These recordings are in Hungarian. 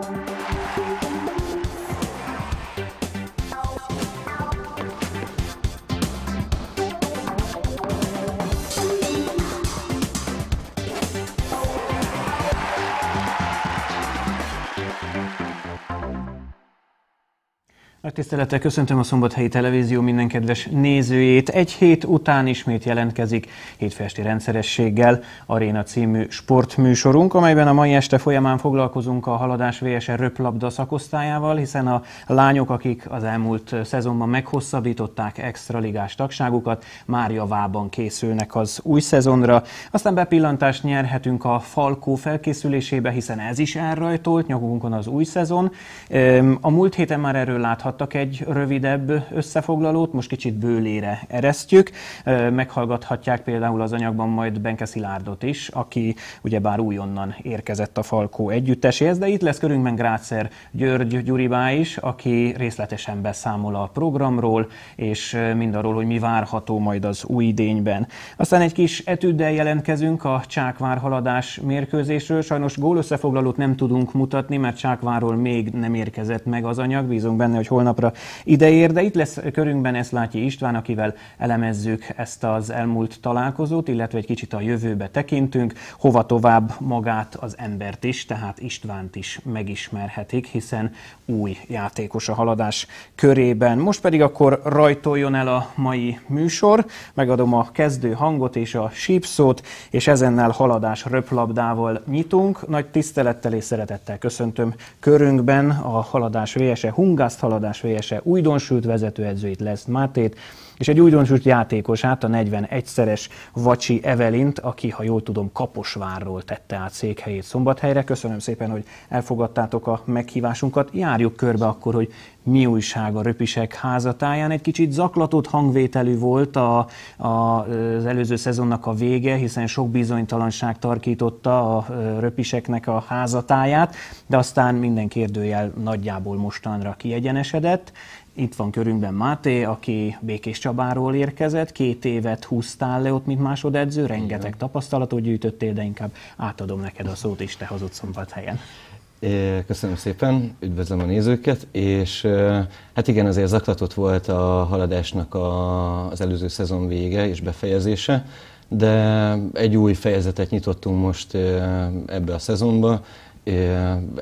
Nagy tisztelettel köszöntöm a Szombathelyi Televízió minden kedves nézőjét. Egy hét után ismét jelentkezik hétfesti rendszerességgel Aréna című sportműsorunk, amelyben a mai este folyamán foglalkozunk a haladás VSR röplabda szakosztályával, hiszen a lányok, akik az elmúlt szezonban meghosszabbították extra ligás tagságukat, már javában készülnek az új szezonra. Aztán bepillantást nyerhetünk a Falkó felkészülésébe, hiszen ez is elrajtolt nyakunkon az új szezon. A múlt héten már erről látható láthattak egy rövidebb összefoglalót, most kicsit bőlére eresztjük. Meghallgathatják például az anyagban majd Benke Szilárdot is, aki ugyebár újonnan érkezett a Falkó együtteséhez, de itt lesz körünkben Grácer György Gyuribá is, aki részletesen beszámol a programról, és mindarról, hogy mi várható majd az új idényben. Aztán egy kis etüddel jelentkezünk a Csákvár haladás mérkőzésről. Sajnos gól összefoglalót nem tudunk mutatni, mert Csákvárról még nem érkezett meg az anyag. Bízunk benne, hogy holnapra ideér, de itt lesz körünkben Eszlátyi István, akivel elemezzük ezt az elmúlt találkozót, illetve egy kicsit a jövőbe tekintünk, hova tovább magát az embert is, tehát Istvánt is megismerhetik, hiszen új játékos a haladás körében. Most pedig akkor rajtoljon el a mai műsor, megadom a kezdő hangot és a sípszót, és ezennel haladás röplabdával nyitunk. Nagy tisztelettel és szeretettel köszöntöm körünkben a haladás VSE Hungást haladás támadás VSE újdonsült vezetőedzőit lesz Mátét, és egy újdonsült játékosát, a 41-szeres Vacsi Evelint, aki, ha jól tudom, Kaposvárról tette át székhelyét Szombathelyre. Köszönöm szépen, hogy elfogadtátok a meghívásunkat. Járjuk körbe akkor, hogy mi újság a röpisek házatáján. Egy kicsit zaklatott hangvételű volt a, a, az előző szezonnak a vége, hiszen sok bizonytalanság tarkította a röpiseknek a házatáját, de aztán minden kérdőjel nagyjából mostanra kiegyenesedett. Itt van körünkben Máté, aki Békés Csabáról érkezett, két évet húztál le ott, mint másodedző, rengeteg Igen. tapasztalatot gyűjtöttél, de inkább átadom neked a szót, és te hozott szombathelyen. Köszönöm szépen, üdvözlöm a nézőket, és hát igen, azért zaklatott volt a haladásnak a, az előző szezon vége és befejezése, de egy új fejezetet nyitottunk most ebbe a szezonba,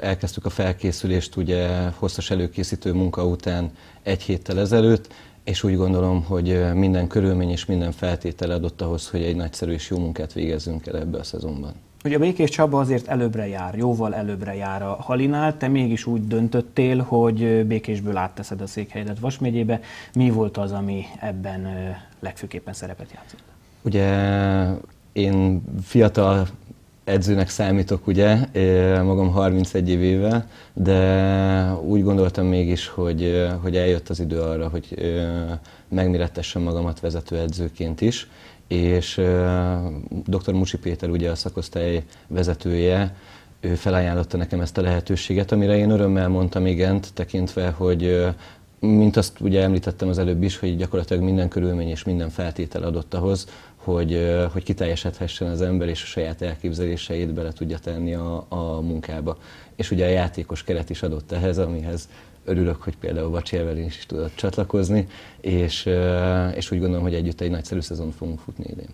elkezdtük a felkészülést ugye hosszas előkészítő munka után egy héttel ezelőtt, és úgy gondolom, hogy minden körülmény és minden feltétel adott ahhoz, hogy egy nagyszerű és jó munkát végezzünk el ebbe a szezonban. Ugye a Békés Csaba azért előbbre jár, jóval előbbre jár a Halinál, te mégis úgy döntöttél, hogy Békésből átteszed a székhelyedet Vas megyébe. Mi volt az, ami ebben legfőképpen szerepet játszott? Ugye én fiatal edzőnek számítok, ugye, magam 31 évével, de úgy gondoltam mégis, hogy, hogy eljött az idő arra, hogy megmérettessem magamat vezetőedzőként is, és dr. Musi Péter, ugye a szakosztály vezetője, ő felajánlotta nekem ezt a lehetőséget, amire én örömmel mondtam igent, tekintve, hogy mint azt ugye említettem az előbb is, hogy gyakorlatilag minden körülmény és minden feltétel adott ahhoz, hogy, hogy kiteljesedhessen az ember, és a saját elképzeléseit bele tudja tenni a, a munkába. És ugye a játékos keret is adott ehhez, amihez örülök, hogy például Vacsi Evelin is tudott csatlakozni, és, és úgy gondolom, hogy együtt egy nagyszerű szezon fogunk futni idén.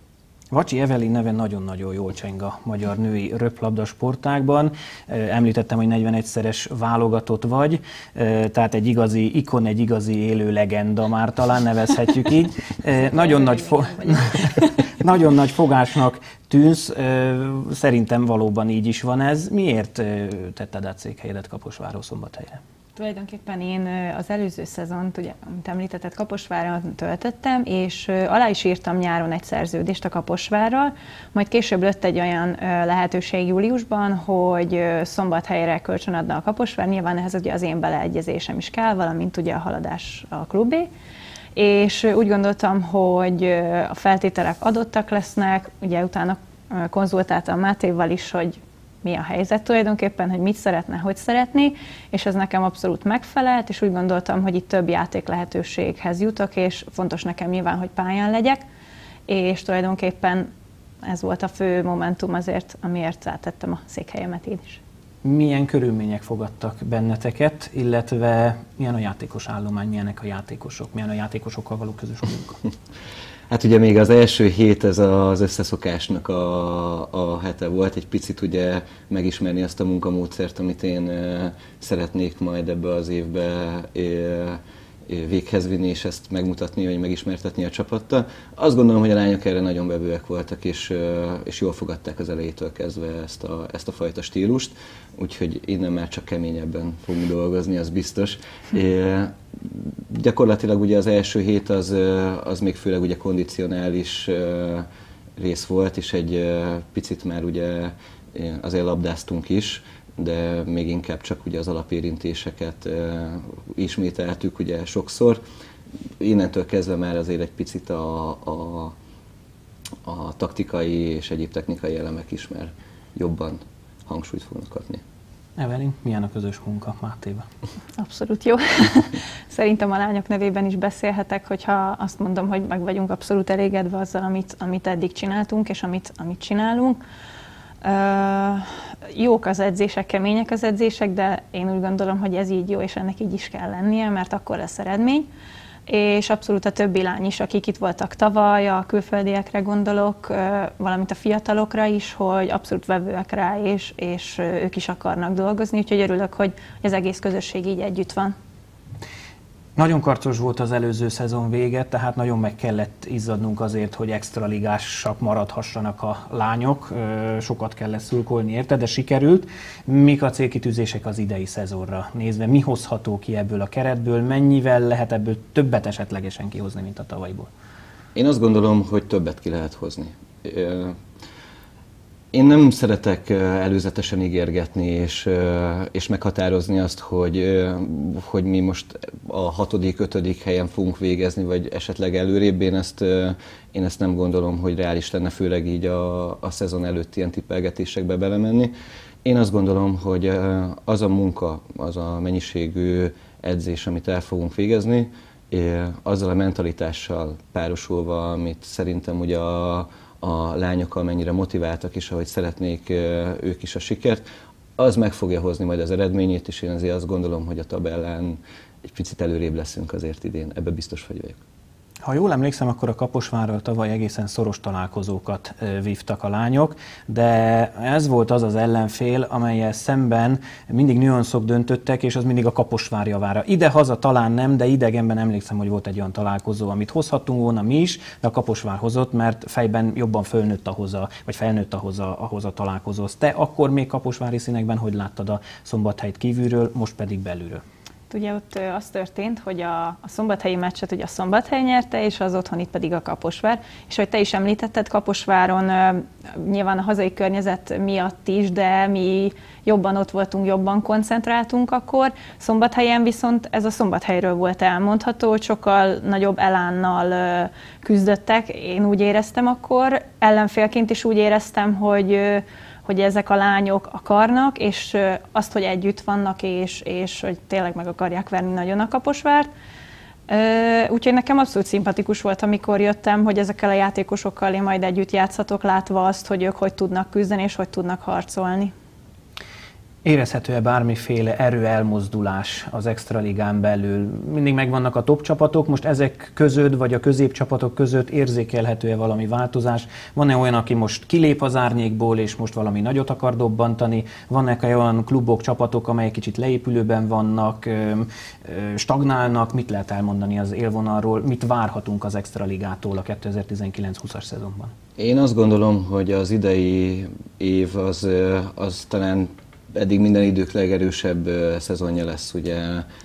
Vacsi Evelin neve nagyon-nagyon jól cseng a magyar női röplabda sportákban. Említettem, hogy 41-szeres válogatott vagy, tehát egy igazi ikon, egy igazi élő legenda már talán nevezhetjük így. Nagyon nagy, fo- nagyon nagy fogásnak tűnsz, szerintem valóban így is van ez. Miért tetted át székhelyedet Kaposváról szombathelyre? Tulajdonképpen én az előző szezont, ugye, amit említetted, Kaposváron töltöttem, és alá is írtam nyáron egy szerződést a Kaposvárral, majd később lett egy olyan lehetőség júliusban, hogy szombathelyre kölcsönadna a Kaposvár, nyilván ehhez ugye az én beleegyezésem is kell, valamint ugye a haladás a klubé, és úgy gondoltam, hogy a feltételek adottak lesznek, ugye utána konzultáltam Mátéval is, hogy mi a helyzet tulajdonképpen, hogy mit szeretne, hogy szeretné, és ez nekem abszolút megfelelt, és úgy gondoltam, hogy itt több játék lehetőséghez jutok, és fontos nekem nyilván, hogy pályán legyek, és tulajdonképpen ez volt a fő momentum azért, amiért átettem a székhelyemet én is. milyen körülmények fogadtak benneteket, illetve milyen a játékos állomány, milyenek a játékosok, milyen a játékosokkal való közös munka? Hát ugye még az első hét ez az összeszokásnak a, a hete volt, egy picit ugye megismerni azt a munkamódszert, amit én szeretnék majd ebbe az évbe véghez vinni, és ezt megmutatni, vagy megismertetni a csapattal. Azt gondolom, hogy a lányok erre nagyon bevőek voltak, és, és jól fogadták az elejétől kezdve ezt a, ezt a fajta stílust, úgyhogy innen már csak keményebben fogunk dolgozni, az biztos. É, gyakorlatilag ugye az első hét az, az még főleg ugye kondicionális rész volt, és egy picit már ugye azért labdáztunk is, de még inkább csak ugye az alapérintéseket ismételtük ugye sokszor. Innentől kezdve már azért egy picit a, a, a taktikai és egyéb technikai elemek is már jobban hangsúlyt fognak kapni. Evelyn, milyen a közös munka Mátéba? Abszolút jó. Szerintem a lányok nevében is beszélhetek, hogyha azt mondom, hogy meg vagyunk abszolút elégedve azzal, amit, amit eddig csináltunk, és amit, amit csinálunk. Jók az edzések, kemények az edzések, de én úgy gondolom, hogy ez így jó, és ennek így is kell lennie, mert akkor lesz eredmény. És abszolút a többi lány is, akik itt voltak tavaly, a külföldiekre gondolok, valamint a fiatalokra is, hogy abszolút vevőek rá, és, és ők is akarnak dolgozni, úgyhogy örülök, hogy az egész közösség így együtt van. Nagyon karcos volt az előző szezon vége, tehát nagyon meg kellett izzadnunk azért, hogy extraligásak maradhassanak a lányok. Sokat kellett szurkolni érte, de sikerült. Mik a célkitűzések az idei szezonra nézve? Mi hozható ki ebből a keretből? Mennyivel lehet ebből többet esetlegesen kihozni, mint a tavalyból? Én azt gondolom, hogy többet ki lehet hozni. Én nem szeretek előzetesen ígérgetni és, és meghatározni azt, hogy, hogy mi most a hatodik, ötödik helyen fogunk végezni, vagy esetleg előrébb. Én ezt, én ezt nem gondolom, hogy reális lenne, főleg így a, a szezon előtti ilyen tippelgetésekbe belemenni. Én azt gondolom, hogy az a munka, az a mennyiségű edzés, amit el fogunk végezni, azzal a mentalitással párosulva, amit szerintem ugye a, a lányok mennyire motiváltak, és ahogy szeretnék ők is a sikert, az meg fogja hozni majd az eredményét, és én azért azt gondolom, hogy a tabellán egy picit előrébb leszünk azért idén, ebbe biztos vagy vagyok. Ha jól emlékszem, akkor a Kaposvárral tavaly egészen szoros találkozókat vívtak a lányok, de ez volt az az ellenfél, amelyel szemben mindig nüanszok döntöttek, és az mindig a Kaposvár javára. Ide-haza talán nem, de idegenben emlékszem, hogy volt egy olyan találkozó, amit hozhattunk volna mi is, de a Kaposvár hozott, mert fejben jobban fölnőtt ahhoz a, vagy felnőtt ahhoz a, ahhoz a találkozóhoz. Te akkor még Kaposvári színekben hogy láttad a szombathelyt kívülről, most pedig belülről? Ugye ott az történt, hogy a, a szombathelyi meccset ugye a szombathely nyerte, és az otthonit pedig a Kaposvár. És hogy te is említetted, Kaposváron nyilván a hazai környezet miatt is, de mi jobban ott voltunk, jobban koncentráltunk akkor. Szombathelyen viszont ez a szombathelyről volt elmondható, hogy sokkal nagyobb elánnal küzdöttek. Én úgy éreztem akkor, ellenfélként is úgy éreztem, hogy hogy ezek a lányok akarnak, és azt, hogy együtt vannak, és, és hogy tényleg meg akarják verni nagyon a kaposvárt. Úgyhogy nekem abszolút szimpatikus volt, amikor jöttem, hogy ezekkel a játékosokkal én majd együtt játszhatok, látva azt, hogy ők hogy tudnak küzdeni, és hogy tudnak harcolni. Érezhető-e bármiféle erő elmozdulás az Extraligán belül? Mindig megvannak a top csapatok, most ezek között, vagy a középcsapatok között érzékelhető-e valami változás? Van-e olyan, aki most kilép az árnyékból, és most valami nagyot akar dobbantani? Vannak-e olyan klubok, csapatok, amelyek kicsit leépülőben vannak, stagnálnak? Mit lehet elmondani az élvonalról? Mit várhatunk az Extraligától a 2019-20-as szezonban? Én azt gondolom, hogy az idei év az, az talán eddig minden idők legerősebb szezonja lesz. Ugye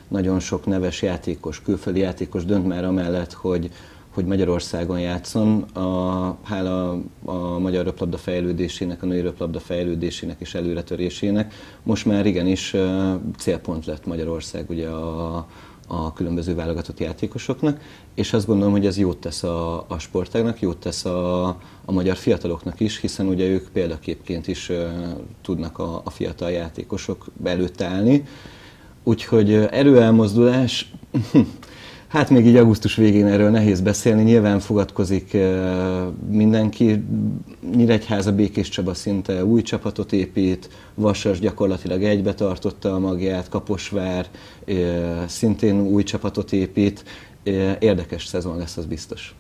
nagyon sok neves játékos, külföldi játékos dönt már amellett, hogy, hogy Magyarországon játszon. A, hála a magyar röplabda fejlődésének, a női röplabda fejlődésének és előretörésének. Most már igenis célpont lett Magyarország ugye a, a különböző válogatott játékosoknak, és azt gondolom, hogy ez jót tesz a, a sportágnak, jót tesz a, a magyar fiataloknak is, hiszen ugye ők példaképként is uh, tudnak a, a fiatal játékosok előtt állni. Úgyhogy erőelmozdulás, Hát még így augusztus végén erről nehéz beszélni. Nyilván fogadkozik mindenki. Nyíregyháza Békés Csaba szinte új csapatot épít, Vasas gyakorlatilag egybe tartotta a magját, Kaposvár szintén új csapatot épít. Érdekes szezon lesz, az biztos.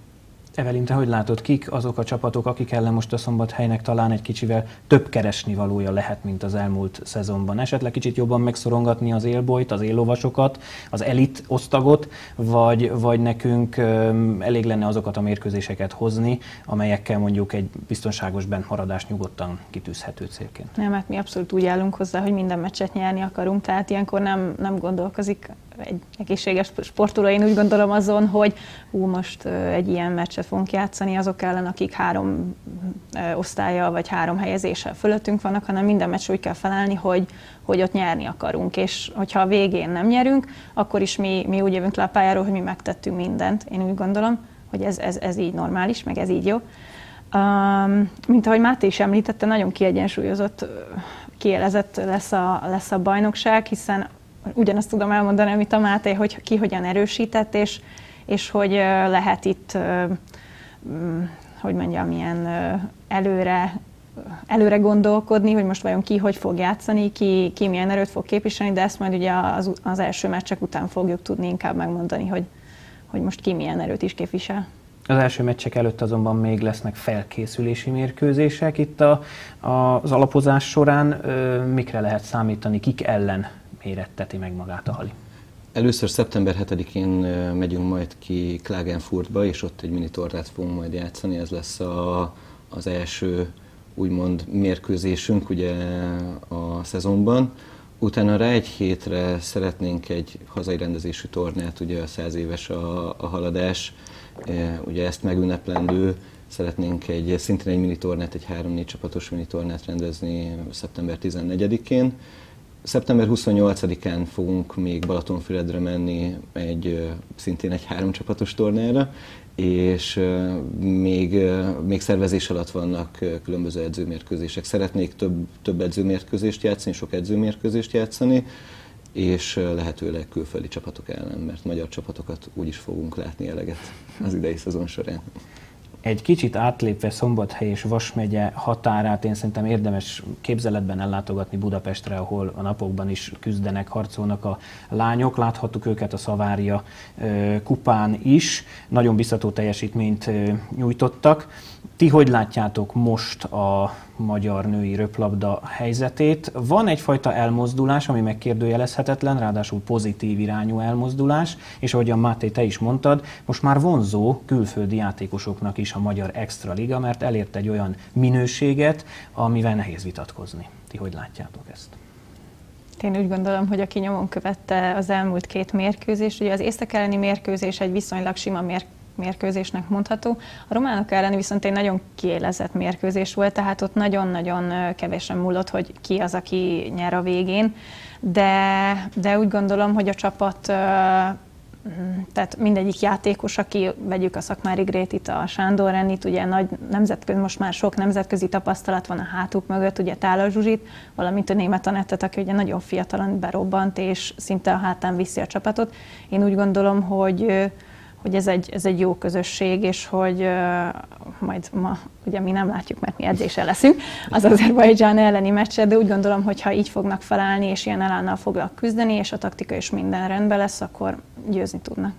Evelin, te hogy látod, kik azok a csapatok, akik ellen most a szombathelynek talán egy kicsivel több keresni valója lehet, mint az elmúlt szezonban? Esetleg kicsit jobban megszorongatni az élbolyt, az éllovasokat, az elit osztagot, vagy, vagy nekünk um, elég lenne azokat a mérkőzéseket hozni, amelyekkel mondjuk egy biztonságos bentmaradást nyugodtan kitűzhető célként? Nem, hát mi abszolút úgy állunk hozzá, hogy minden meccset nyerni akarunk, tehát ilyenkor nem, nem gondolkozik egy egészséges sportoló, én úgy gondolom azon, hogy hú, most egy ilyen meccset fogunk játszani azok ellen, akik három osztálya vagy három helyezéssel fölöttünk vannak, hanem minden meccs úgy kell felállni, hogy, hogy ott nyerni akarunk, és hogyha a végén nem nyerünk, akkor is mi, mi úgy jövünk le a pályáról, hogy mi megtettünk mindent. Én úgy gondolom, hogy ez, ez, ez így normális, meg ez így jó. Um, mint ahogy Máté is említette, nagyon kiegyensúlyozott, kielezett lesz a, lesz a bajnokság, hiszen ugyanazt tudom elmondani, amit a Máté, hogy ki hogyan erősített, és, és hogy lehet itt, mm, hogy mondjam, ilyen előre előre gondolkodni, hogy most vajon ki hogy fog játszani, ki, ki milyen erőt fog képviselni, de ezt majd ugye az, az első meccsek után fogjuk tudni inkább megmondani, hogy, hogy most ki milyen erőt is képvisel. Az első meccsek előtt azonban még lesznek felkészülési mérkőzések itt a, a, az alapozás során. Mikre lehet számítani, kik ellen méretteti meg magát a hali? Először szeptember 7-én megyünk majd ki Klagenfurtba, és ott egy mini tortát fogunk majd játszani. Ez lesz a, az első úgymond mérkőzésünk ugye a szezonban. Utána rá egy hétre szeretnénk egy hazai rendezésű tornát, ugye a száz éves a, a haladás, ugye ezt megünneplendő, szeretnénk egy, szintén egy mini tornát, egy 3-4 csapatos mini tornát rendezni szeptember 14-én. Szeptember 28-án fogunk még Balatonfüredre menni egy szintén egy három csapatos tornára, és még, még szervezés alatt vannak különböző edzőmérkőzések. Szeretnék több, több edzőmérkőzést játszani, sok edzőmérkőzést játszani, és lehetőleg külföldi csapatok ellen, mert magyar csapatokat úgy is fogunk látni eleget az idei szezon során egy kicsit átlépve Szombathely és Vas megye határát én szerintem érdemes képzeletben ellátogatni Budapestre, ahol a napokban is küzdenek, harcolnak a lányok. Láthattuk őket a Szavária kupán is. Nagyon biztató teljesítményt nyújtottak. Ti hogy látjátok most a magyar női röplabda helyzetét? Van egyfajta elmozdulás, ami megkérdőjelezhetetlen, ráadásul pozitív irányú elmozdulás, és ahogyan Máté, te is mondtad, most már vonzó külföldi játékosoknak is a magyar extra liga, mert elért egy olyan minőséget, amivel nehéz vitatkozni. Ti hogy látjátok ezt? Én úgy gondolom, hogy aki nyomon követte az elmúlt két mérkőzést, ugye az észtek elleni mérkőzés egy viszonylag sima mérkőzés, mérkőzésnek mondható. A románok ellen viszont egy nagyon kiélezett mérkőzés volt, tehát ott nagyon-nagyon kevésen múlott, hogy ki az, aki nyer a végén, de, de úgy gondolom, hogy a csapat tehát mindegyik játékos, aki vegyük a szakmári Grétit, a Sándor Rennit, ugye nagy nemzetközi, most már sok nemzetközi tapasztalat van a hátuk mögött, ugye Tála Zsuzsit, valamint a német Anettet, aki ugye nagyon fiatalan berobbant, és szinte a hátán viszi a csapatot. Én úgy gondolom, hogy hogy ez egy, ez egy jó közösség, és hogy uh, majd ma, ugye mi nem látjuk, mert mi edzésen leszünk, az Azerbajdzsán elleni meccset, de úgy gondolom, hogy ha így fognak felállni, és ilyen elánnal fognak küzdeni, és a taktika is minden rendben lesz, akkor győzni tudnak.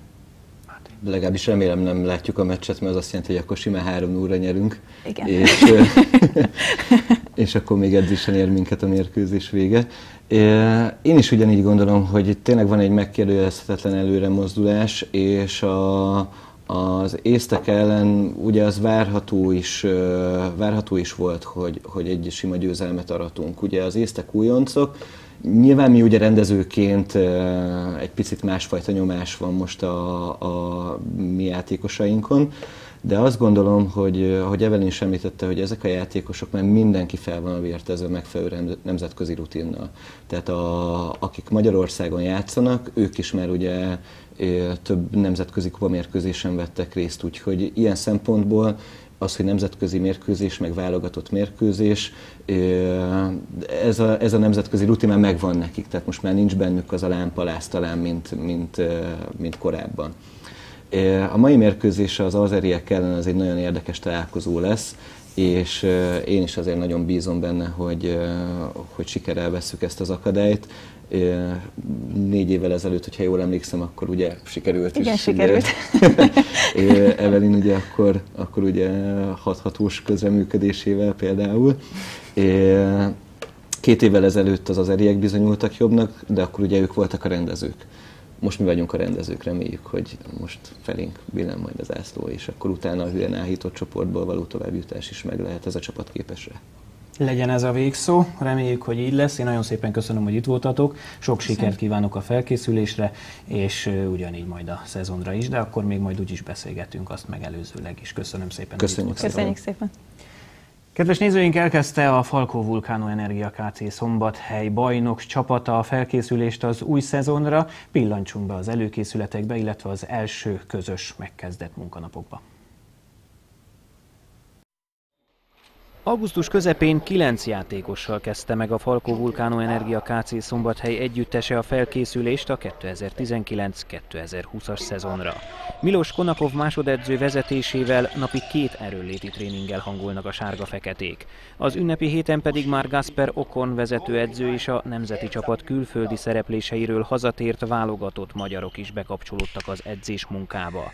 De legalábbis remélem nem látjuk a meccset, mert az azt jelenti, hogy akkor simán 3 0 nyerünk. Igen. És, és akkor még edzésen ér minket a mérkőzés vége. Én is ugyanígy gondolom, hogy tényleg van egy megkérdőjelezhetetlen előre mozdulás, és a, az észtek ellen ugye az várható is, várható is volt, hogy, hogy egy sima győzelmet aratunk. Ugye az észtek újoncok, Nyilván mi ugye rendezőként egy picit másfajta nyomás van most a, a mi játékosainkon, de azt gondolom, hogy, hogy Evelyn is említette, hogy ezek a játékosok már mindenki fel van vértezve megfelelő nemzetközi rutinnal. Tehát a, akik Magyarországon játszanak, ők is már ugye több nemzetközi kupamérkőzésen vettek részt, úgyhogy ilyen szempontból az, hogy nemzetközi mérkőzés, meg válogatott mérkőzés, ez a, ez a nemzetközi rutin már megvan nekik, tehát most már nincs bennük az a lámpalász talán, mint, mint, mint korábban. A mai mérkőzése az azeriek ellen az egy nagyon érdekes találkozó lesz, és én is azért nagyon bízom benne, hogy, hogy sikerrel veszük ezt az akadályt. Négy évvel ezelőtt, hogyha jól emlékszem, akkor ugye sikerült Igen, is. sikerült. Ugye, Evelyn ugye akkor, akkor ugye hathatós közreműködésével például. Két évvel ezelőtt az az eriek bizonyultak jobbnak, de akkor ugye ők voltak a rendezők most mi vagyunk a rendezők, reméljük, hogy most felénk billen majd az ászló, és akkor utána a hülyen áhított csoportból való továbbjutás is meg lehet ez a csapat képesre. Legyen ez a végszó, reméljük, hogy így lesz. Én nagyon szépen köszönöm, hogy itt voltatok. Sok sikert kívánok a felkészülésre, és ugyanígy majd a szezonra is, de akkor még majd úgyis beszélgetünk azt megelőzőleg is. Köszönöm szépen. Köszönjük, Köszönjük szépen. Kedves nézőink, elkezdte a Falkó Vulkánó Energia KC Szombathely bajnok csapata a felkészülést az új szezonra. Pillancsunk be az előkészületekbe, illetve az első közös megkezdett munkanapokba. Augusztus közepén kilenc játékossal kezdte meg a Falkó Vulkánó Energia KC Szombathely együttese a felkészülést a 2019-2020-as szezonra. Milos Konakov másodedző vezetésével napi két erőléti tréninggel hangolnak a sárga-feketék. Az ünnepi héten pedig már Gasper Okon vezetőedző és a nemzeti csapat külföldi szerepléseiről hazatért válogatott magyarok is bekapcsolódtak az edzés munkába.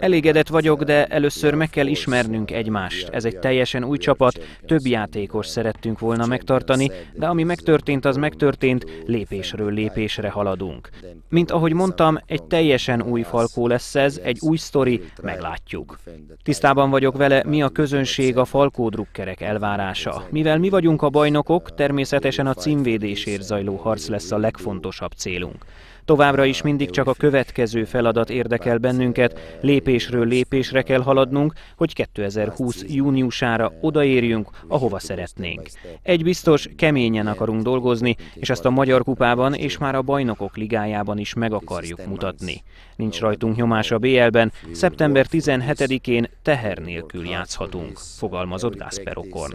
Elégedett vagyok, de először meg kell ismernünk egymást. Ez egy teljesen új csapat, több játékos szerettünk volna megtartani, de ami megtörtént, az megtörtént, lépésről lépésre haladunk. Mint ahogy mondtam, egy teljesen új falkó lesz ez, egy új sztori, meglátjuk. Tisztában vagyok vele, mi a közönség, a falkó drukkerek elvárása. Mivel mi vagyunk a bajnokok, természetesen a címvédésért zajló harc lesz a legfontosabb célunk. Továbbra is mindig csak a következő feladat érdekel bennünket, lépésről lépésre kell haladnunk, hogy 2020 júniusára odaérjünk, ahova szeretnénk. Egy biztos, keményen akarunk dolgozni, és ezt a Magyar Kupában és már a Bajnokok Ligájában is meg akarjuk mutatni. Nincs rajtunk nyomás a BL-ben, szeptember 17-én teher nélkül játszhatunk, fogalmazott Gasper Okorn.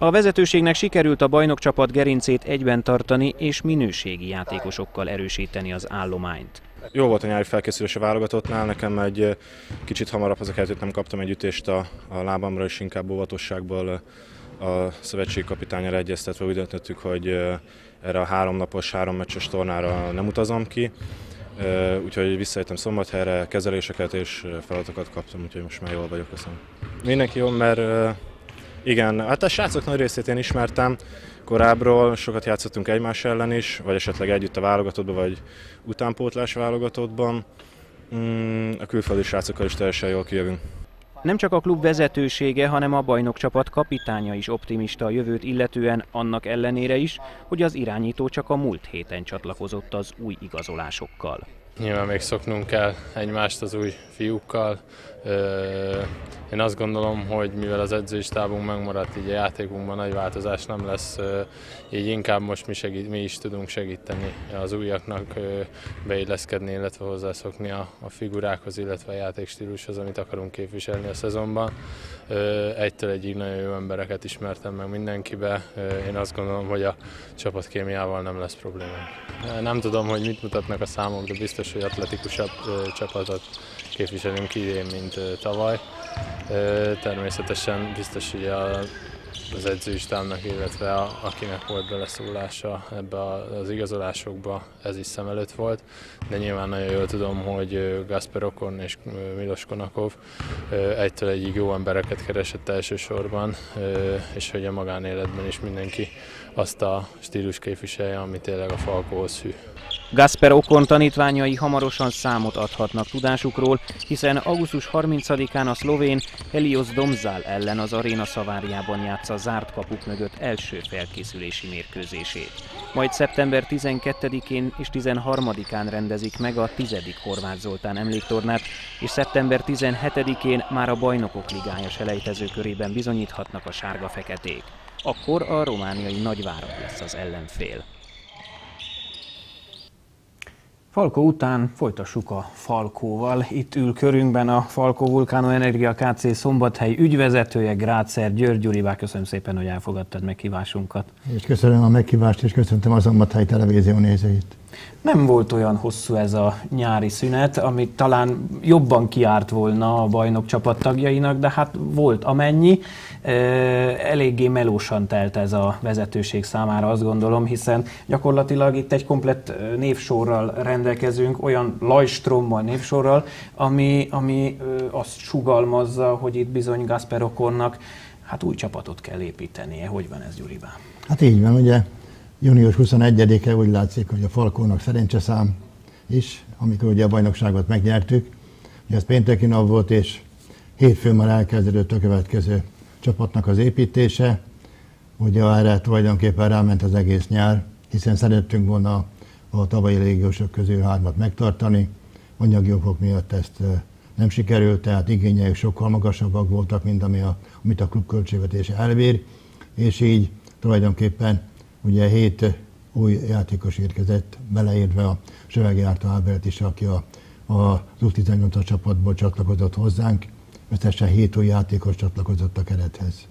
A vezetőségnek sikerült a bajnokcsapat gerincét egyben tartani és minőségi játékosokkal erősíteni az állományt. Jó volt a nyári felkészülés a válogatottnál, nekem egy kicsit hamarabb az a kettőt nem kaptam egy ütést a, a lábamra, és inkább óvatosságból a szövetségkapitányra egyeztetve úgy döntöttük, hogy erre a háromnapos, három meccses tornára nem utazom ki. Úgyhogy visszajöttem szombathelyre, kezeléseket és feladatokat kaptam, úgyhogy most már jól vagyok, köszönöm. Mindenki jó, mert igen, hát a srácok nagy részét én ismertem korábbról, sokat játszottunk egymás ellen is, vagy esetleg együtt a válogatottban, vagy utánpótlás válogatottban. Mm, a külföldi srácokkal is teljesen jól kijövünk. Nem csak a klub vezetősége, hanem a bajnokcsapat kapitánya is optimista a jövőt illetően, annak ellenére is, hogy az irányító csak a múlt héten csatlakozott az új igazolásokkal. Nyilván még szoknunk kell egymást az új fiúkkal. Én azt gondolom, hogy mivel az edzőstábunk megmaradt, így a játékunkban nagy változás nem lesz, így inkább most mi, segít, mi is tudunk segíteni az újaknak beilleszkedni, illetve hozzászokni a, a figurákhoz, illetve a játékstílushoz, amit akarunk képviselni a szezonban. Egytől egyig nagyon jó embereket ismertem meg mindenkibe. Én azt gondolom, hogy a csapatkémiával nem lesz probléma. Nem tudom, hogy mit mutatnak a számok, de biztos, hogy atletikusabb csapatot képviselünk idén, mint tavaly. Természetesen biztos, hogy a az edzőistámnak, illetve a, akinek volt beleszólása ebbe az igazolásokba, ez is szem előtt volt, de nyilván nagyon jól tudom, hogy Gasper Okon és Milos Konakov egytől egyig jó embereket keresett elsősorban, és hogy a magánéletben is mindenki azt a stílus képviselje, ami tényleg a Falkóhoz hű. Gasper Okon tanítványai hamarosan számot adhatnak tudásukról, hiszen augusztus 30-án a szlovén Helios Domzál ellen az aréna szaváriában játsza zárt kapuk mögött első felkészülési mérkőzését. Majd szeptember 12-én és 13-án rendezik meg a 10. Horváth Zoltán emléktornát, és szeptember 17-én már a Bajnokok Ligája selejtező körében bizonyíthatnak a sárga-feketék. Akkor a romániai nagyvárad lesz az ellenfél. Falkó után folytassuk a Falkóval. Itt ül körünkben a Falkó Vulkánó Energia KC Szombathely ügyvezetője, Grácer György Gyurivá. Köszönöm szépen, hogy elfogadtad meghívásunkat. És köszönöm a meghívást, és köszöntöm a Szombathely televízió nézőit. Nem volt olyan hosszú ez a nyári szünet, ami talán jobban kiárt volna a bajnok csapattagjainak, de hát volt amennyi. Eléggé melósan telt ez a vezetőség számára, azt gondolom, hiszen gyakorlatilag itt egy komplett névsorral rendelkezünk, olyan Lajstrommal névsorral, ami, ami azt sugalmazza, hogy itt bizony Gasperokornak hát új csapatot kell építenie. Hogy van ez, Gyuribán? Hát így van, ugye június 21-e úgy látszik, hogy a Falkónak szerencseszám is, amikor ugye a bajnokságot megnyertük. Ugye ez pénteki nap volt, és hétfőn már elkezdődött a következő csapatnak az építése. Ugye erre tulajdonképpen ráment az egész nyár, hiszen szerettünk volna a tavalyi légiósok közül hármat megtartani. Anyagi okok miatt ezt nem sikerült, tehát igényeik sokkal magasabbak voltak, mint ami a, amit a klub költségvetése elbír, és így tulajdonképpen ugye hét új játékos érkezett, beleértve a Sövegi Árta Ábert is, aki a, a U18 csapatból csatlakozott hozzánk. Összesen hét új játékos csatlakozott a kerethez.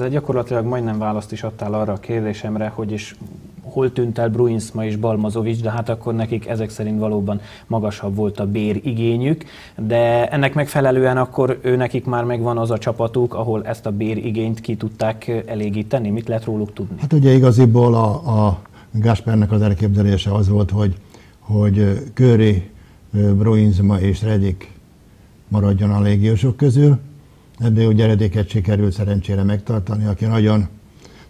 Egy gyakorlatilag majdnem választ is adtál arra a kérdésemre, hogy is hol tűnt el Bruinsma és Balmazovics, de hát akkor nekik ezek szerint valóban magasabb volt a bérigényük, de ennek megfelelően akkor ő nekik már megvan az a csapatuk, ahol ezt a bérigényt ki tudták elégíteni. Mit lehet róluk tudni? Hát ugye igaziból a, a Gáspernek az elképzelése az volt, hogy, hogy Köri, Bruinsma és Redik maradjon a légiósok közül. Ebből ugye Rediket sikerült szerencsére megtartani, aki nagyon,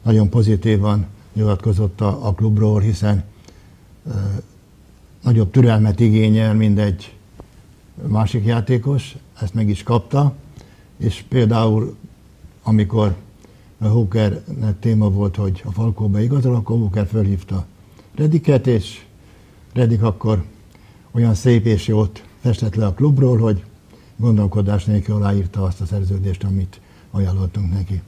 nagyon pozitívan nyilatkozott a, a klubról, hiszen e, nagyobb türelmet igényel, mint egy másik játékos, ezt meg is kapta, és például amikor a Hookernek téma volt, hogy a Falkóba igazol, akkor Hooker fölhívta Rediket, és Redik akkor olyan szép és jót festett le a klubról, hogy gondolkodás nélkül aláírta azt a szerződést, amit ajánlottunk neki.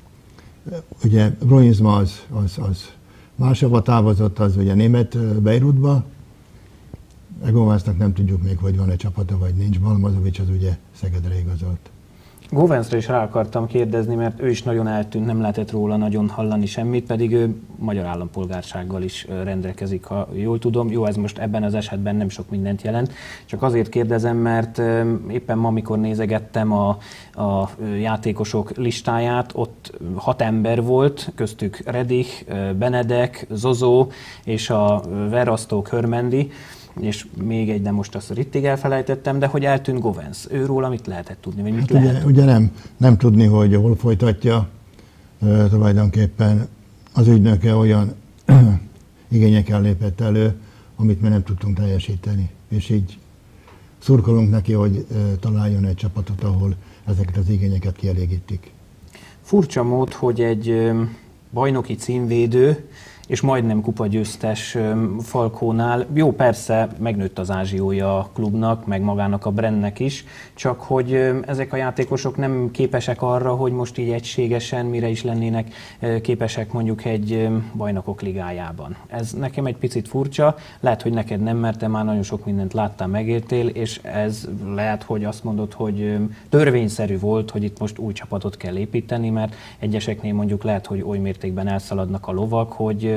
Ugye Broinzma az, az, az Máshova távozott az ugye német Beirutba, Egovásznak nem tudjuk még, hogy van-e csapata, vagy nincs. Balmazovics az ugye Szegedre igazolt. Govenszre is rá akartam kérdezni, mert ő is nagyon eltűnt, nem lehetett róla nagyon hallani semmit, pedig ő magyar állampolgársággal is rendelkezik, ha jól tudom. Jó, ez most ebben az esetben nem sok mindent jelent, csak azért kérdezem, mert éppen ma, amikor nézegettem a, a játékosok listáját, ott hat ember volt, köztük Redich, Benedek, Zozó és a Verasztó Körmendi, és még egy, de most azt rittig elfelejtettem, de hogy eltűnt Govens. Őról amit lehetett tudni, vagy mit hát lehet? Ugye, ugye nem, nem tudni, hogy hol folytatja, e, tulajdonképpen az ügynöke olyan igényekkel lépett elő, amit mi nem tudtunk teljesíteni. És így szurkolunk neki, hogy e, találjon egy csapatot, ahol ezeket az igényeket kielégítik. Furcsa mód, hogy egy bajnoki címvédő és majdnem kupagyőztes Falkónál. Jó, persze megnőtt az ázsiója a klubnak, meg magának a brandnek is, csak hogy ezek a játékosok nem képesek arra, hogy most így egységesen mire is lennének képesek mondjuk egy bajnokok ligájában. Ez nekem egy picit furcsa, lehet, hogy neked nem, mert te már nagyon sok mindent láttál, megéltél, és ez lehet, hogy azt mondod, hogy törvényszerű volt, hogy itt most új csapatot kell építeni, mert egyeseknél mondjuk lehet, hogy oly mértékben elszaladnak a lovak, hogy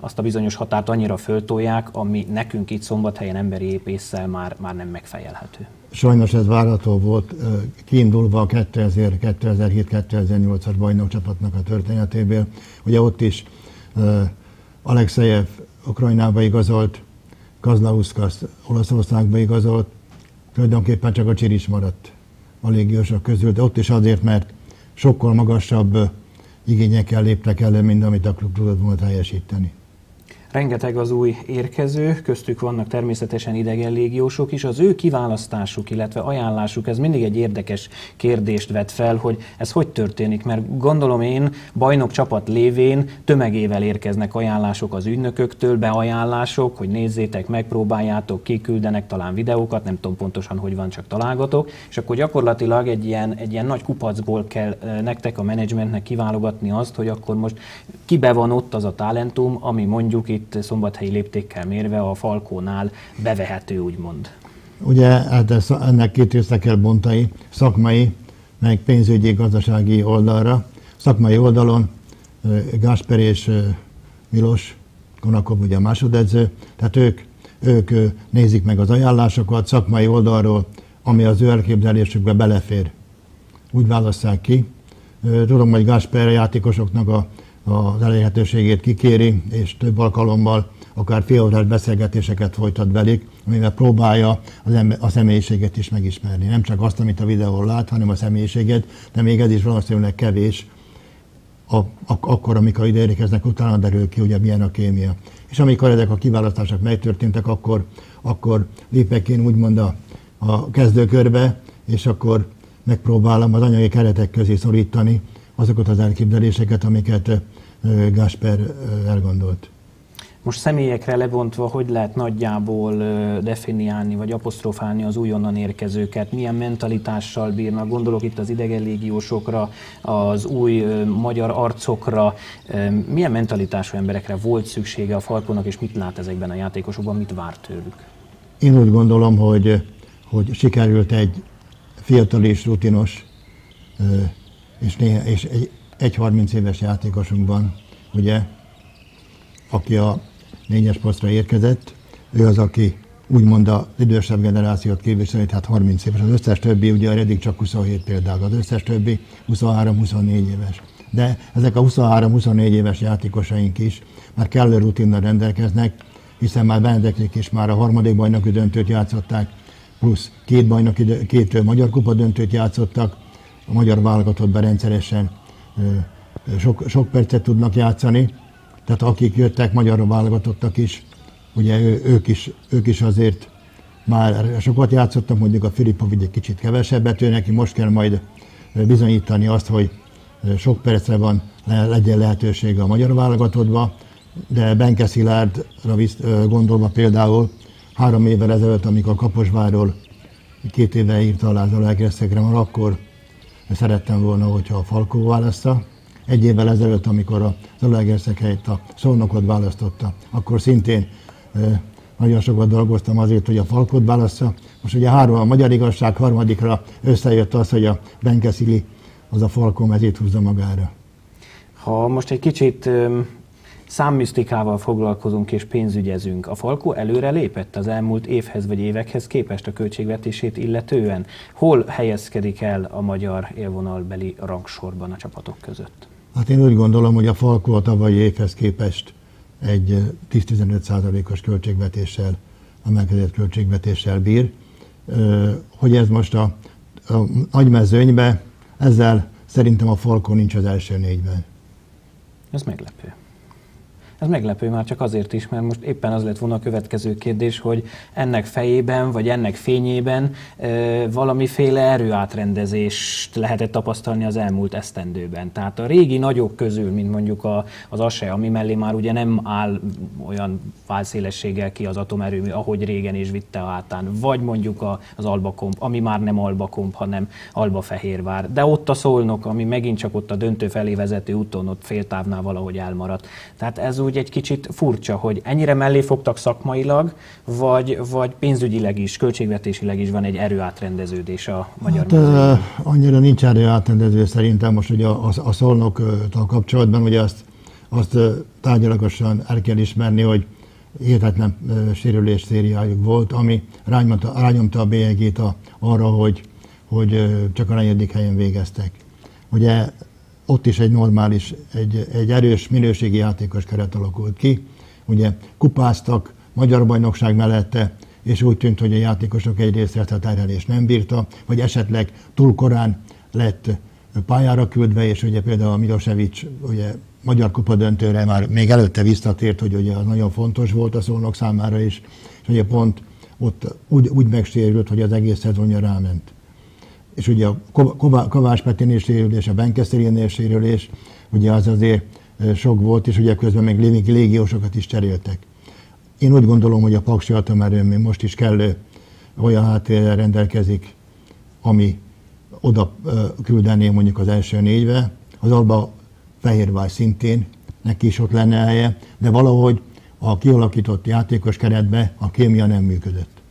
azt a bizonyos határt annyira föltolják, ami nekünk itt szombathelyen emberi épésszel már, már nem megfejelhető. Sajnos ez várható volt, kiindulva a 2007-2008-as bajnokcsapatnak a történetéből. Ugye ott is Alexejev Ukrajnába igazolt, Kazlauskas Olaszországba igazolt, tulajdonképpen csak a Csiris maradt a légiósok közül, de ott is azért, mert sokkal magasabb igényekkel léptek elő, mint amit a klub tudott volna teljesíteni. Rengeteg az új érkező, köztük vannak természetesen idegen légiósok is. Az ő kiválasztásuk, illetve ajánlásuk, ez mindig egy érdekes kérdést vet fel, hogy ez hogy történik, mert gondolom én bajnok csapat lévén tömegével érkeznek ajánlások az ügynököktől, beajánlások, hogy nézzétek, megpróbáljátok, kiküldenek talán videókat, nem tudom pontosan, hogy van, csak találgatok, és akkor gyakorlatilag egy ilyen, egy ilyen nagy kupacból kell nektek a menedzsmentnek kiválogatni azt, hogy akkor most kibe van ott az a talentum, ami mondjuk itt itt szombathelyi léptékkel mérve a Falkónál bevehető, úgymond. Ugye hát ez, ennek két részre kell bontani, szakmai, meg pénzügyi, gazdasági oldalra. Szakmai oldalon Gásper és Milos Konakov ugye a másodedző, tehát ők ők nézik meg az ajánlásokat szakmai oldalról, ami az ő elképzelésükbe belefér. Úgy válasszák ki. Tudom, hogy Gásper játékosoknak a, az elérhetőségét kikéri, és több alkalommal akár félórás beszélgetéseket folytat velük, amivel próbálja az ember, a személyiséget is megismerni. Nem csak azt, amit a videón lát, hanem a személyiséget, de még ez is valószínűleg kevés, a, a, akkor, amikor ide érkeznek, utána derül ki, ugye milyen a kémia. És amikor ezek a kiválasztások megtörténtek, akkor, akkor lépek én úgymond a, a kezdőkörbe, és akkor megpróbálom az anyagi keretek közé szorítani azokat az elképzeléseket, amiket Gásper elgondolt. Most személyekre lebontva, hogy lehet nagyjából definiálni vagy apostrofálni az újonnan érkezőket? Milyen mentalitással bírnak? Gondolok itt az idegen légiósokra, az új magyar arcokra. Milyen mentalitású emberekre volt szüksége a Falkónak, és mit lát ezekben a játékosokban, mit vár tőlük? Én úgy gondolom, hogy, hogy sikerült egy fiatal és rutinos és, néha, és egy, egy 30 éves játékosunkban, ugye, aki a négyes posztra érkezett, ő az, aki úgymond az idősebb generációt képviseli, tehát 30 éves. Az összes többi, ugye a Redik csak 27 például, az összes többi 23-24 éves. De ezek a 23-24 éves játékosaink is már kellő rutinnal rendelkeznek, hiszen már Benedeklik is már a harmadik bajnoki döntőt játszották, plusz két, bajnoki, két magyar kupa döntőt játszottak, a magyar válogatottban rendszeresen sok, sok percet tudnak játszani, tehát akik jöttek magyarra válogatottak is, ugye ők, is, ők is azért már sokat játszottak, mondjuk a Filipovic egy kicsit kevesebbet, ő neki most kell majd bizonyítani azt, hogy sok percre van, legyen lehetősége a magyar válogatottba, de Benke Szilárdra gondolva például három évvel ezelőtt, amikor Kaposváról két éve írta alá az akkor szerettem volna, hogyha a Falkó választa, egy évvel ezelőtt, amikor a Zalaegerszeg helyett a Szolnokot választotta, akkor szintén nagyon sokat dolgoztam azért, hogy a Falkot válassza. Most ugye három, a Magyar Igazság harmadikra összejött az, hogy a Benkeszili az a Falkó mezét húzza magára. Ha most egy kicsit számmisztikával foglalkozunk és pénzügyezünk. A Falkó előre lépett az elmúlt évhez vagy évekhez képest a költségvetését illetően? Hol helyezkedik el a magyar élvonalbeli rangsorban a csapatok között? Hát én úgy gondolom, hogy a Falkó a tavalyi évhez képest egy 10-15 százalékos költségvetéssel, emelkedett költségvetéssel bír. Hogy ez most a, a nagy mezőnybe, ezzel szerintem a Falkó nincs az első négyben. Ez meglepő. Ez meglepő már csak azért is, mert most éppen az lett volna a következő kérdés, hogy ennek fejében, vagy ennek fényében e, valamiféle erőátrendezést lehetett tapasztalni az elmúlt esztendőben. Tehát a régi nagyok közül, mint mondjuk a, az ASE, ami mellé már ugye nem áll olyan válszélességgel ki az atomerőmű, ahogy régen is vitte a hátán, vagy mondjuk a, az Albakomp, ami már nem Albakomp, hanem Albafehérvár. De ott a Szolnok, ami megint csak ott a döntő felé vezető úton, ott féltávnál valahogy elmaradt. Tehát ez úgy úgy egy kicsit furcsa, hogy ennyire mellé fogtak szakmailag, vagy, vagy pénzügyileg is, költségvetésileg is van egy erőátrendeződés a magyar hát, uh, Annyira nincs erőátrendező szerintem most ugye a, a, a szolnoktal kapcsolatban, ugye azt, azt tárgyalagosan el kell ismerni, hogy hihetetlen uh, sérülés szériájuk volt, ami rányomta, rányomta a bélyegét a, arra, hogy, hogy csak a negyedik helyen végeztek. Ugye ott is egy normális, egy, egy erős minőségi játékos keret alakult ki. Ugye kupáztak magyar bajnokság mellette, és úgy tűnt, hogy a játékosok egy része ezt a terhelést nem bírta, vagy esetleg túl korán lett pályára küldve, és ugye például a Milosevic ugye magyar kupa döntőre már még előtte visszatért, hogy ugye az nagyon fontos volt a szolnok számára is, és ugye pont ott úgy, úgy megsérült, hogy az egész szezonja ráment és ugye a Kovács Petinél sérülés, a Benkeszterinél sérülés, ugye az azért sok volt, és ugye közben még légiósokat is cseréltek. Én úgy gondolom, hogy a Paksi atomerőmű most is kellő olyan háttérrel rendelkezik, ami oda küldené mondjuk az első négybe. Az Alba Fehérvár szintén, neki is ott lenne helye, de valahogy a kialakított játékos keretbe a kémia nem működött.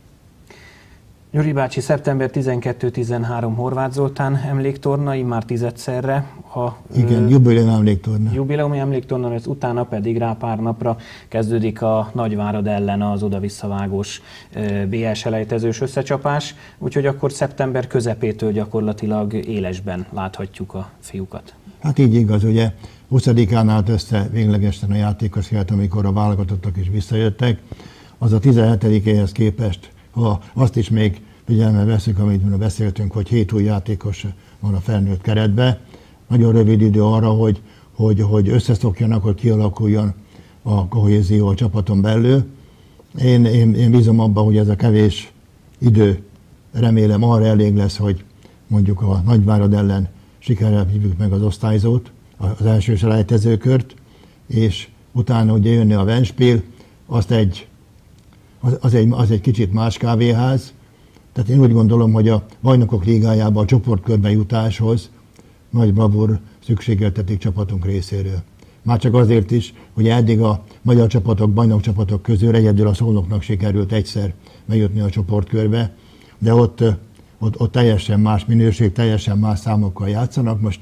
Gyuri bácsi, szeptember 12-13 Horváth Zoltán emléktorna, már tizedszerre. Ha, Igen, jubileum emléktorna. Jubileumi emléktorna, ez utána pedig rá pár napra kezdődik a Nagyvárad ellen az oda-visszavágós BS elejtezős összecsapás, úgyhogy akkor szeptember közepétől gyakorlatilag élesben láthatjuk a fiúkat. Hát így igaz, ugye 20-án állt össze véglegesen a játékos élet, amikor a válogatottak is visszajöttek. Az a 17-éhez képest ha azt is még figyelme veszük, amit beszéltünk, hogy hét új játékos van a felnőtt keretbe, nagyon rövid idő arra, hogy, hogy, hogy összeszokjanak, hogy kialakuljon a kohézió a csapaton belül. Én, én, én bízom abban, hogy ez a kevés idő remélem arra elég lesz, hogy mondjuk a Nagyvárad ellen sikerrel hívjuk meg az osztályzót, az első selejtezőkört, és utána ugye jönni a Ventspil, azt egy az, az, egy, az egy kicsit más kávéház. Tehát én úgy gondolom, hogy a bajnokok ligájában a csoportkörbe jutáshoz nagy bravúr szükségeltetik csapatunk részéről. Már csak azért is, hogy eddig a magyar csapatok, bajnokcsapatok közül egyedül a szolnoknak sikerült egyszer bejutni a csoportkörbe, de ott, ott, ott teljesen más minőség, teljesen más számokkal játszanak. Most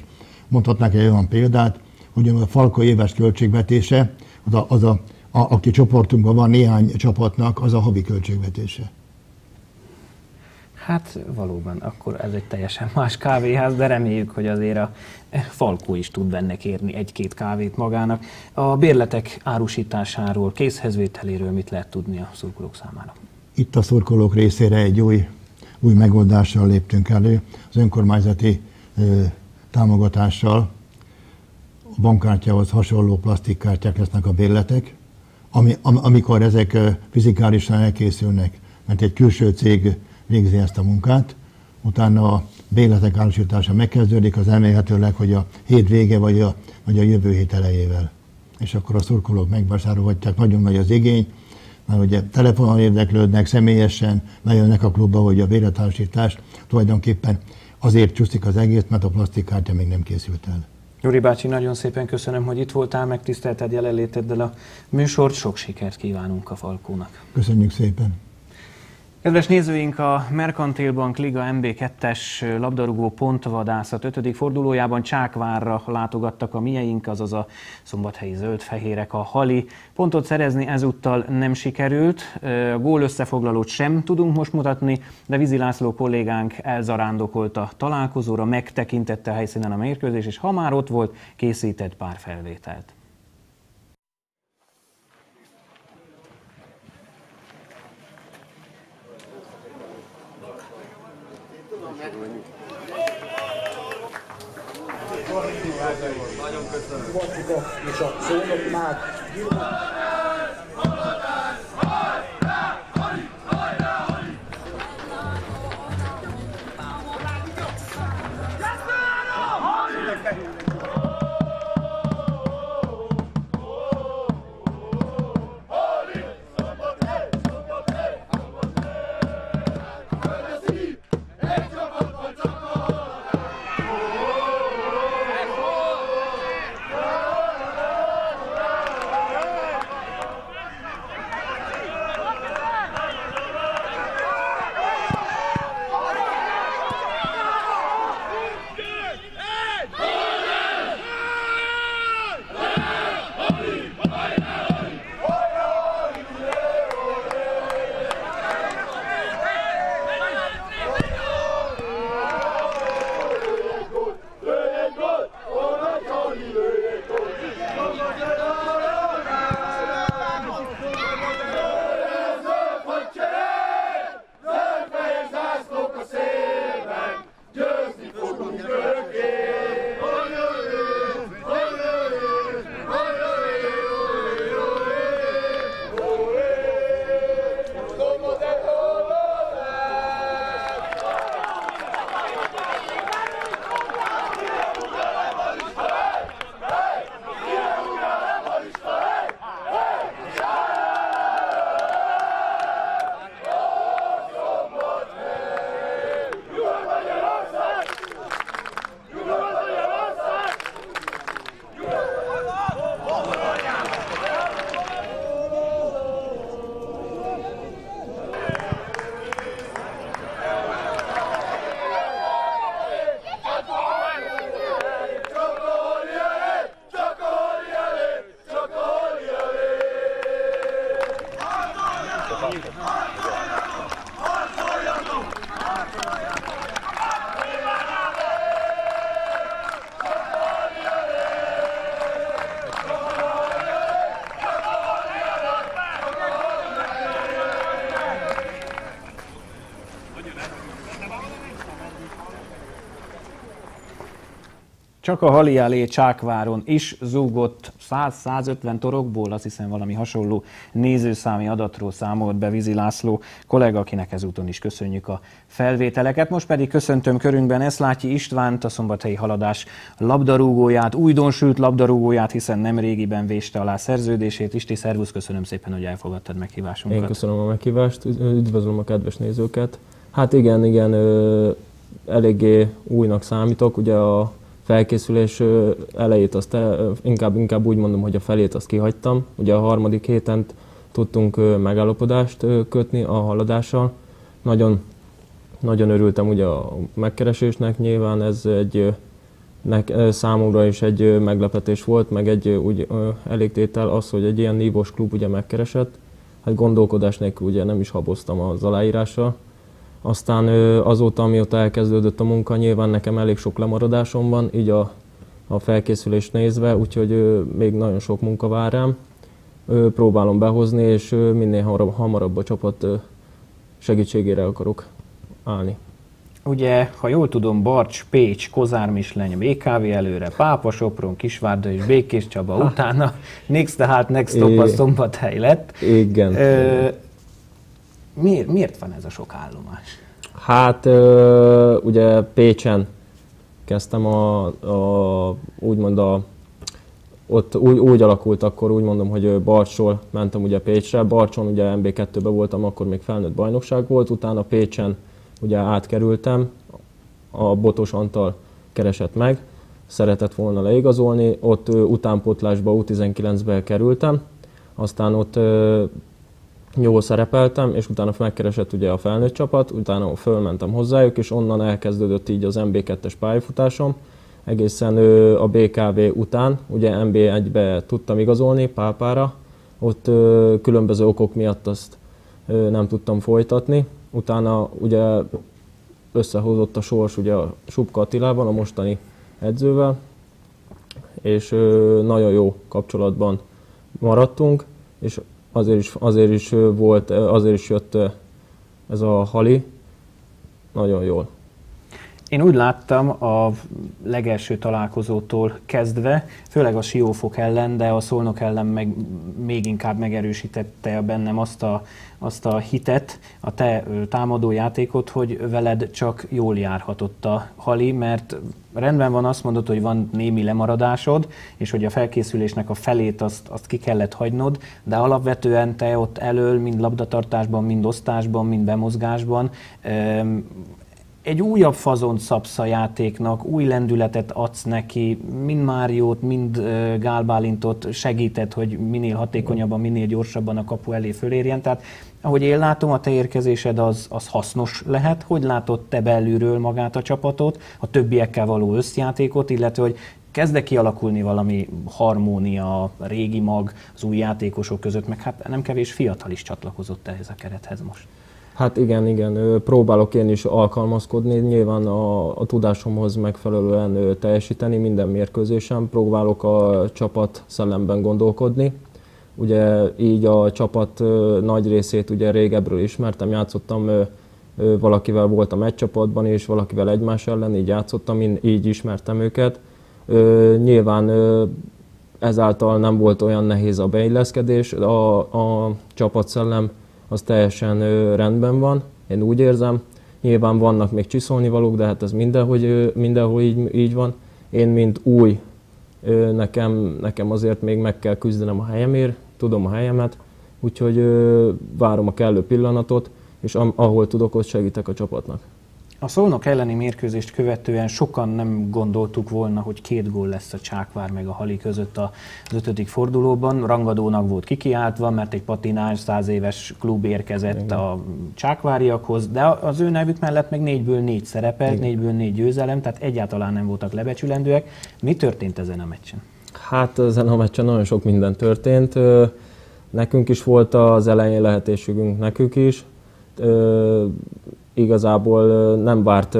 mondhatnak egy olyan példát, hogy a Falko éves költségvetése, az a, az a a, aki csoportunkban van néhány csapatnak, az a havi költségvetése. Hát valóban, akkor ez egy teljesen más kávéház, de reméljük, hogy azért a Falkó is tud benne kérni egy-két kávét magának. A bérletek árusításáról, készhezvételéről mit lehet tudni a szurkolók számára? Itt a szurkolók részére egy új, új megoldással léptünk elő, az önkormányzati ö, támogatással. A bankkártyához hasonló plastikkártyák lesznek a bérletek, ami, am, amikor ezek fizikálisan elkészülnek, mert egy külső cég végzi ezt a munkát, utána a béletek árusítása megkezdődik, az elmélhetőleg, hogy a hét vége vagy a, vagy a jövő hét elejével. És akkor a szurkolók megvásárolhatják, nagyon nagy az igény, mert ugye telefonon érdeklődnek, személyesen lejönnek a klubba, hogy a béletárusítás tulajdonképpen azért csúszik az egész, mert a plastikkártya még nem készült el. Gyuri bácsi, nagyon szépen köszönöm, hogy itt voltál, megtisztelted jelenléteddel a műsort, sok sikert kívánunk a Falkónak. Köszönjük szépen! Kedves nézőink, a Merkantil Bank Liga MB2-es labdarúgó pontvadászat 5. fordulójában Csákvárra látogattak a mieink, azaz a szombathelyi zöldfehérek a hali. Pontot szerezni ezúttal nem sikerült, a gól összefoglalót sem tudunk most mutatni, de Vizi László kollégánk elzarándokolt a találkozóra, megtekintette a helyszínen a mérkőzés, és ha már ott volt, készített pár felvételt. És a szónok már Csak a Haliálé Csákváron is zúgott 100-150 torokból, azt hiszem valami hasonló nézőszámi adatról számolt be Vizi László kollega, akinek ezúton is köszönjük a felvételeket. Most pedig köszöntöm körünkben Eszlátyi Istvánt, a szombathelyi haladás labdarúgóját, újdonsült labdarúgóját, hiszen nem régiben véste alá szerződését. Isti, szervusz, köszönöm szépen, hogy elfogadtad meghívásunkat. Én köszönöm a meghívást, üdvözlöm a kedves nézőket. Hát igen, igen, eléggé újnak számítok, ugye a felkészülés elejét azt inkább, inkább úgy mondom, hogy a felét azt kihagytam. Ugye a harmadik héten tudtunk megállapodást kötni a haladással. Nagyon, nagyon örültem ugye a megkeresésnek, nyilván ez egy nek, számomra is egy meglepetés volt, meg egy úgy elégtétel az, hogy egy ilyen nívós klub ugye megkeresett. Hát gondolkodás nélkül ugye nem is haboztam az aláírással aztán azóta, amióta elkezdődött a munka, nyilván nekem elég sok lemaradásom van, így a, a felkészülést nézve, úgyhogy még nagyon sok munka vár rám. Próbálom behozni, és minél hamarabb a csapat segítségére akarok állni. Ugye, ha jól tudom, Barcs, Pécs, Kozár Misleny, BKV előre, Pápa, Sopron, Kisvárda és Békés Csaba ha. utána, Nix tehát Next Stop a szombathely lett. Igen. Ö, Miért, miért van ez a sok állomás? Hát ugye Pécsen kezdtem a, a úgymond a, ott úgy, úgy alakult akkor, úgy mondom, hogy Barcsról mentem ugye Pécsre. Barcson ugye MB2-ben voltam, akkor még felnőtt bajnokság volt, utána Pécsen ugye átkerültem, a Botos Antal keresett meg, szeretett volna leigazolni, ott utánpótlásba U19-be kerültem, aztán ott jól szerepeltem, és utána megkeresett ugye a felnőtt csapat, utána fölmentem hozzájuk, és onnan elkezdődött így az MB2-es pályafutásom, egészen a BKV után, ugye MB1-be tudtam igazolni Pápára, ott különböző okok miatt azt nem tudtam folytatni. Utána ugye összehozott a sors ugye a Subka Attilában, a mostani edzővel, és nagyon jó kapcsolatban maradtunk, és azért is, azért is volt, azért is jött ez a hali nagyon jól. Én úgy láttam a legelső találkozótól kezdve, főleg a Siófok ellen, de a Szolnok ellen meg még inkább megerősítette bennem azt a, azt a hitet, a te támadó játékot, hogy veled csak jól járhatott a Hali, mert rendben van, azt mondod, hogy van némi lemaradásod, és hogy a felkészülésnek a felét azt, azt ki kellett hagynod, de alapvetően te ott elől, mind labdatartásban, mind osztásban, mind bemozgásban egy újabb fazont szabsz a játéknak, új lendületet adsz neki, mind Máriót, mind Gál Bálintot segített, hogy minél hatékonyabban, minél gyorsabban a kapu elé fölérjen. Tehát ahogy én látom, a te érkezésed az, az hasznos lehet. Hogy látod te belülről magát a csapatot, a többiekkel való összjátékot, illetve hogy kezd kialakulni valami harmónia a régi mag, az új játékosok között, meg hát nem kevés fiatal is csatlakozott ehhez a kerethez most. Hát igen, igen, próbálok én is alkalmazkodni, nyilván a, a tudásomhoz megfelelően teljesíteni minden mérkőzésen, próbálok a csapat szellemben gondolkodni. Ugye így a csapat nagy részét ugye régebről ismertem, játszottam valakivel voltam egy csapatban, és valakivel egymás ellen, így játszottam, én így ismertem őket. Nyilván ezáltal nem volt olyan nehéz a beilleszkedés, a, a csapatszellem az teljesen rendben van, én úgy érzem. Nyilván vannak még csiszolni valók, de hát ez mindenhogy, mindenhol így, így van. Én, mint új, nekem, nekem azért még meg kell küzdenem a helyemért, tudom a helyemet, úgyhogy várom a kellő pillanatot, és ahol tudok, ott segítek a csapatnak. A Szolnok elleni mérkőzést követően sokan nem gondoltuk volna, hogy két gól lesz a Csákvár meg a Hali között az ötödik fordulóban. Rangadónak volt kikiáltva, mert egy patinás száz éves klub érkezett Igen. a Csákváriakhoz, de az ő nevük mellett meg négyből négy szerepelt, Igen. négyből négy győzelem, tehát egyáltalán nem voltak lebecsülendőek. Mi történt ezen a meccsen? Hát ezen a meccsen nagyon sok minden történt. nekünk is volt az elején lehetőségünk, nekük is. Igazából nem várt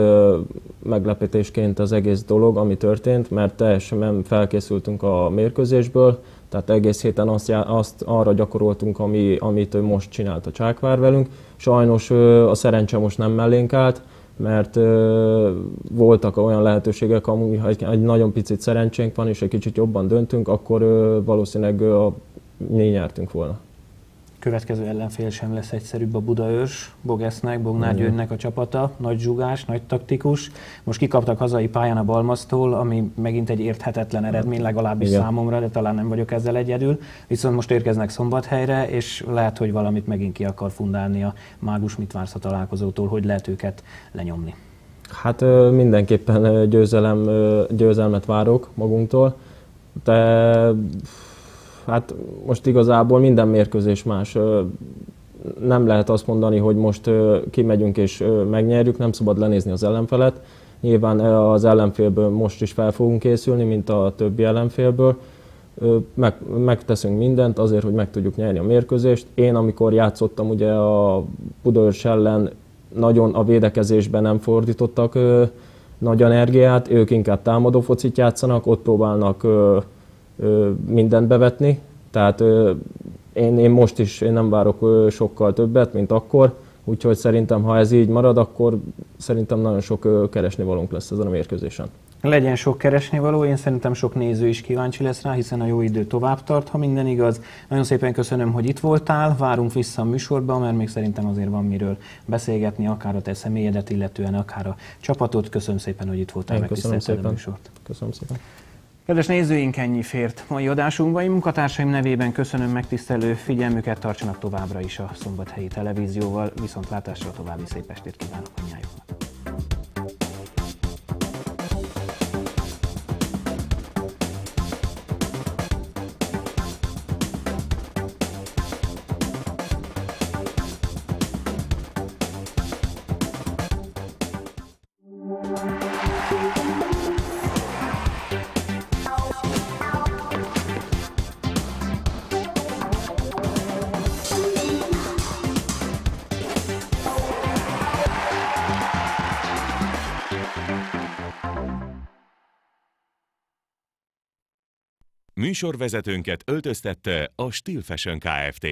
meglepetésként az egész dolog, ami történt, mert teljesen nem felkészültünk a mérkőzésből, tehát egész héten azt, azt arra gyakoroltunk, ami, amit most csinált a Csákvár velünk. Sajnos a szerencse most nem mellénk állt, mert ö, voltak olyan lehetőségek, amúgy, ha egy, egy nagyon picit szerencsénk van, és egy kicsit jobban döntünk, akkor ö, valószínűleg ö, mi nyertünk volna következő ellenfél sem lesz egyszerűbb a Budaörs, Bogesznek, Bognár Győrnek a csapata, nagy zsugás, nagy taktikus. Most kikaptak hazai pályán a Balmasztól, ami megint egy érthetetlen eredmény, legalábbis Igen. számomra, de talán nem vagyok ezzel egyedül. Viszont most érkeznek Szombathelyre, és lehet, hogy valamit megint ki akar fundálni a Mágus, mit vársz a találkozótól, hogy lehet őket lenyomni. Hát mindenképpen győzelem, győzelmet várok magunktól, de Hát most igazából minden mérkőzés más. Nem lehet azt mondani, hogy most kimegyünk és megnyerjük, nem szabad lenézni az ellenfelet. Nyilván az ellenfélből most is fel fogunk készülni, mint a többi ellenfélből. Meg, megteszünk mindent azért, hogy meg tudjuk nyerni a mérkőzést. Én, amikor játszottam ugye a Budaörs ellen, nagyon a védekezésben nem fordítottak nagy energiát, ők inkább támadó focit játszanak, ott próbálnak mindent bevetni, tehát én, én most is én nem várok sokkal többet, mint akkor, úgyhogy szerintem, ha ez így marad, akkor szerintem nagyon sok keresni valónk lesz ezen a mérkőzésen. Legyen sok keresni való, én szerintem sok néző is kíváncsi lesz rá, hiszen a jó idő tovább tart, ha minden igaz. Nagyon szépen köszönöm, hogy itt voltál, várunk vissza a műsorba, mert még szerintem azért van miről beszélgetni, akár a te személyedet illetően, akár a csapatot. Köszönöm szépen, hogy itt voltál, megtisztelted a műsort. Köszönöm szépen. Kedves nézőink, ennyi fért mai adásunkban. Én munkatársaim nevében köszönöm megtisztelő figyelmüket, tartsanak továbbra is a Szombathelyi Televízióval. Viszontlátásra további szép estét kívánok a Műsorvezetőnket öltöztette a Stil Fashion Kft.